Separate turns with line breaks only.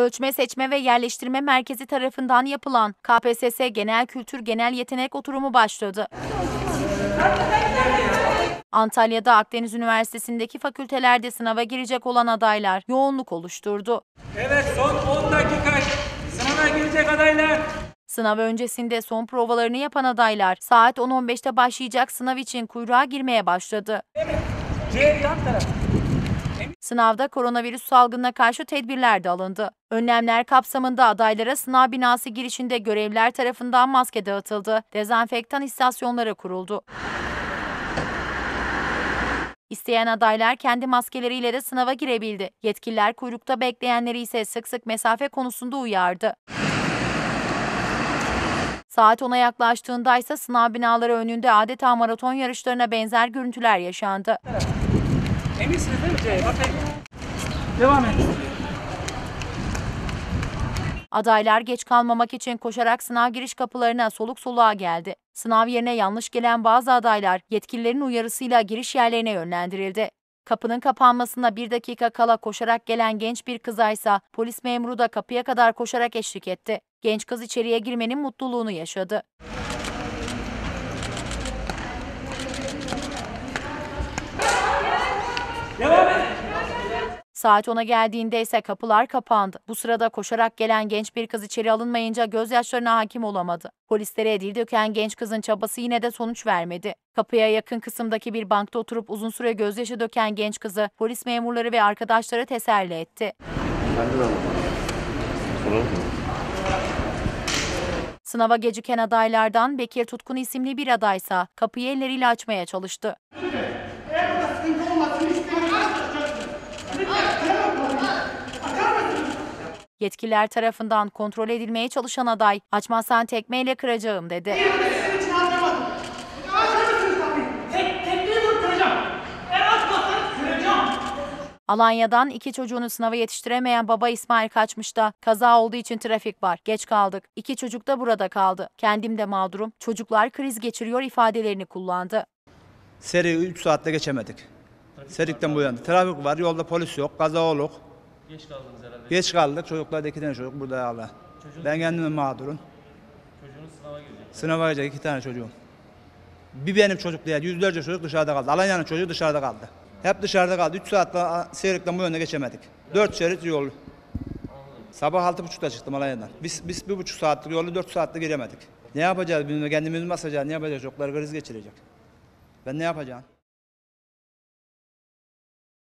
Ölçme, Seçme ve Yerleştirme Merkezi tarafından yapılan KPSS Genel Kültür Genel Yetenek Oturumu başladı. Antalya'da Akdeniz Üniversitesi'ndeki fakültelerde sınava girecek olan adaylar yoğunluk oluşturdu.
Evet son 10 dakika sınava girecek adaylar.
Sınav öncesinde son provalarını yapan adaylar saat 10.15'te başlayacak sınav için kuyruğa girmeye başladı.
C yan taraf.
Sınavda koronavirüs salgınına karşı tedbirler de alındı. Önlemler kapsamında adaylara sınav binası girişinde görevliler tarafından maske dağıtıldı. Dezenfektan istasyonları kuruldu. İsteyen adaylar kendi maskeleriyle de sınava girebildi. Yetkililer kuyrukta bekleyenleri ise sık sık mesafe konusunda uyardı. Saat 10'a yaklaştığında ise sınav binaları önünde adeta maraton yarışlarına benzer görüntüler yaşandı.
Eminsiniz değil mi C? Bakayım. Devam et.
Adaylar geç kalmamak için koşarak sınav giriş kapılarına soluk soluğa geldi. Sınav yerine yanlış gelen bazı adaylar yetkililerin uyarısıyla giriş yerlerine yönlendirildi. Kapının kapanmasına bir dakika kala koşarak gelen genç bir kıza ise polis memuru da kapıya kadar koşarak eşlik etti. Genç kız içeriye girmenin mutluluğunu yaşadı.
Devam et.
Saat 10'a geldiğinde ise kapılar kapandı. Bu sırada koşarak gelen genç bir kız içeri alınmayınca gözyaşlarına hakim olamadı. Polislere dil döken genç kızın çabası yine de sonuç vermedi. Kapıya yakın kısımdaki bir bankta oturup uzun süre gözyaşı döken genç kızı polis memurları ve arkadaşları teselli etti. Sınava geciken adaylardan Bekir Tutkun isimli bir adaysa kapıyı elleriyle açmaya çalıştı. Yetkililer tarafından kontrol edilmeye çalışan aday, açmazsan tekmeyle kıracağım dedi. Alanya'dan iki çocuğunu sınava yetiştiremeyen baba İsmail kaçmışta. Kaza olduğu için trafik var. Geç kaldık. İki çocuk da burada kaldı. Kendim de mağdurum. Çocuklar kriz geçiriyor ifadelerini kullandı.
Seri 3 saatte geçemedik. Serikten bu yana. Trafik var, yolda polis yok, kaza oluk.
Geç kaldınız herhalde.
Geç kaldık, çocuklar da iki tane çocuk burada hala. Ben kendim mağdurum.
Çocuğunuz sınava girecek.
Sınava girecek iki tane çocuğum. Bir benim çocuk değil, yüzlerce çocuk dışarıda kaldı. Alanya'nın çocuğu dışarıda kaldı. Hep dışarıda kaldı. 3 saatte Serik'ten bu yönde geçemedik. 4 şerit yol. Sabah altı buçukta çıktım Alanya'dan. Biz, biz bir buçuk saatlik yolu 4 saatte giremedik. Ne yapacağız bilmiyorum. Kendimiz mi basacağız? Ne yapacağız? Çocuklar kriz geçirecek. Ben ne yapacağım?